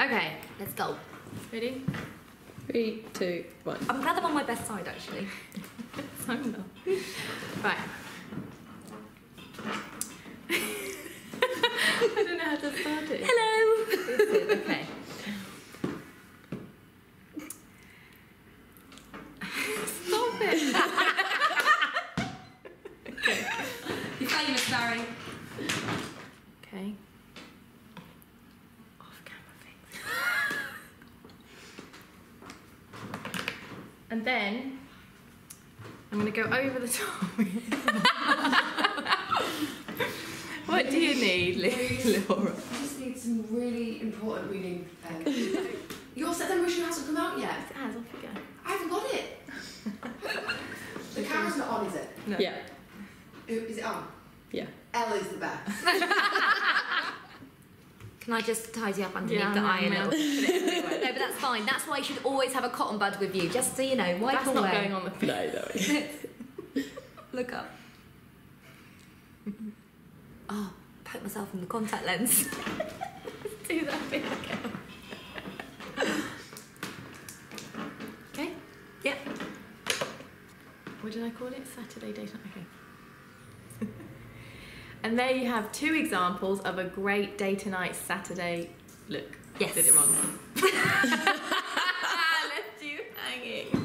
Okay, let's go. Ready? Three, two, one. I'm glad I'm on my best side actually. So not. Right. I don't know how to start it. Hello. Okay. Stop it. You're famous, Barry. Okay. And then I'm going to go over the top. what do you need, Li- Laura? I just need some really important reading. Um, your set demonstration hasn't come out yet. It has, off you go. I haven't got it. the camera's not on, is it? No. Yeah, Is it on? yeah. Elle is the best. Can I just tidy up underneath Yeah, the I iron? know, a little no, but that's fine. That's why you should always have a cotton bud with you, just so you know. Wipe That's away. not going on the No, no. Look up. oh, poke myself in the contact lens. Do that bit again. Okay. yep. What did I call it? Saturday daytime. Okay. And there you have two examples of a great day to night Saturday look. Yes. Did it wrong. Left you hanging.